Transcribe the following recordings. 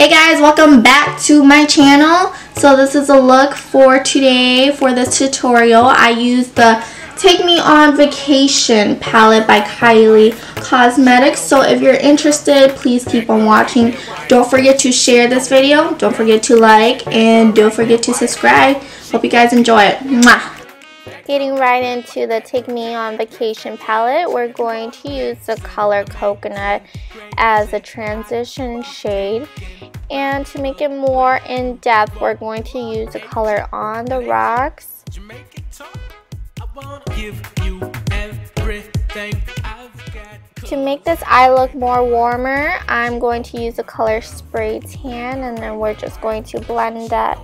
Hey guys, welcome back to my channel. So this is a look for today for this tutorial. I used the Take Me On Vacation palette by Kylie Cosmetics. So if you're interested, please keep on watching. Don't forget to share this video. Don't forget to like and don't forget to subscribe. Hope you guys enjoy it. Mwah! Getting right into the Take Me On Vacation palette, we're going to use the color Coconut as a transition shade. And to make it more in-depth, we're going to use the color On the Rocks. To make this eye look more warmer, I'm going to use the color Spray Tan and then we're just going to blend that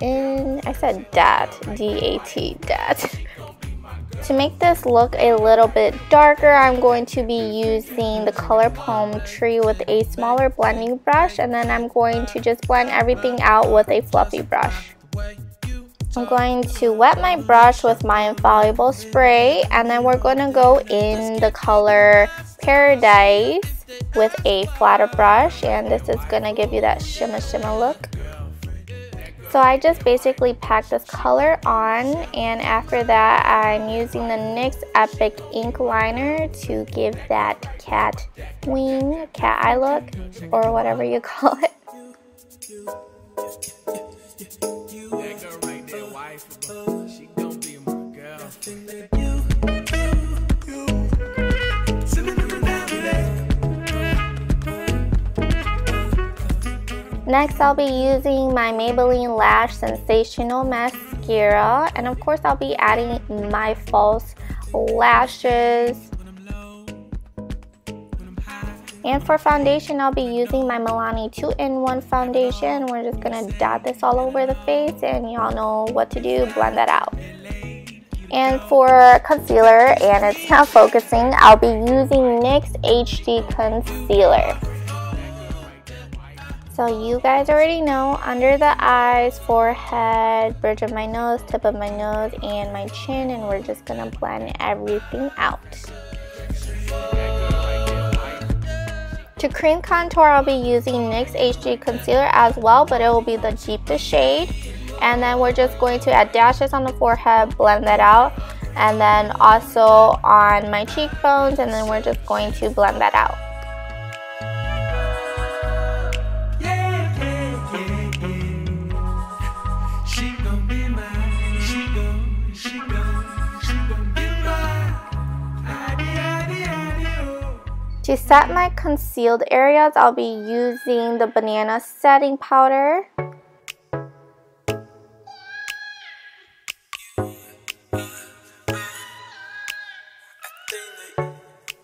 in. I said dat, D-A-T, dat. To make this look a little bit darker, I'm going to be using the color Palm Tree with a smaller blending brush and then I'm going to just blend everything out with a fluffy brush. I'm going to wet my brush with my Infallible spray and then we're going to go in the color Paradise with a flatter brush and this is going to give you that shimmer shimmer look. So I just basically packed this color on and after that I'm using the NYX Epic Ink Liner to give that cat wing, cat eye look, or whatever you call it. Next, I'll be using my Maybelline Lash Sensational Mascara. And of course, I'll be adding my false lashes. And for foundation, I'll be using my Milani 2-in-1 foundation. We're just going to dot this all over the face and y'all know what to do, blend that out. And for concealer, and it's not focusing, I'll be using NYX HD Concealer. So you guys already know under the eyes, forehead, bridge of my nose, tip of my nose, and my chin. And we're just going to blend everything out. To cream contour, I'll be using NYX HD Concealer as well, but it will be the deepest shade. And then we're just going to add dashes on the forehead, blend that out. And then also on my cheekbones, and then we're just going to blend that out. To set my concealed areas, I'll be using the banana setting powder.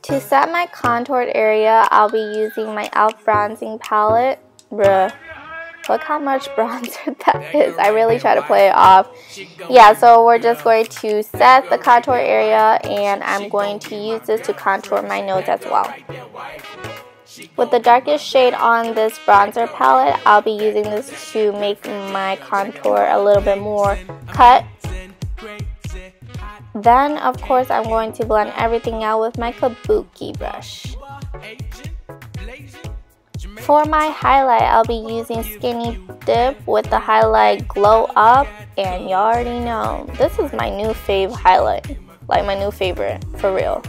To set my contoured area, I'll be using my e.l.f. bronzing palette. Bruh. Look how much bronzer that is. I really try to play it off. Yeah, so we're just going to set the contour area and I'm going to use this to contour my nose as well. With the darkest shade on this bronzer palette, I'll be using this to make my contour a little bit more cut. Then, of course, I'm going to blend everything out with my Kabuki brush. For my highlight, I'll be using Skinny Dip with the highlight Glow Up. And y'all already know, this is my new fave highlight. Like my new favorite, for real.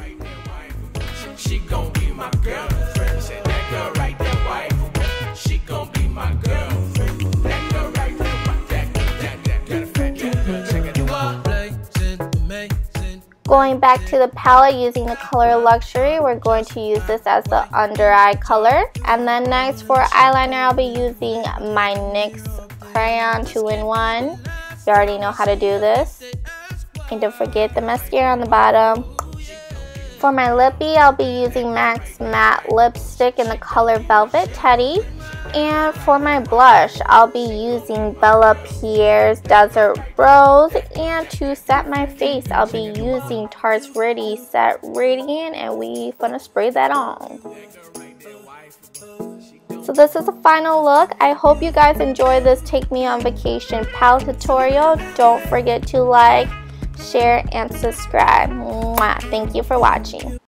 Going back to the palette using the color Luxury, we're going to use this as the under eye color. And then next for eyeliner, I'll be using my NYX Crayon 2-in-1. You already know how to do this. And don't forget the mascara on the bottom. For my lippy, I'll be using MAC's Matte Lipstick in the color Velvet Teddy. And for my blush, I'll be using Bella Pierre's Desert Rose. And to set my face, I'll be using Tarte's Ready Set Radiant. And we gonna spray that on. So this is the final look. I hope you guys enjoy this Take Me On Vacation palette tutorial. Don't forget to like, share, and subscribe. Mwah. Thank you for watching.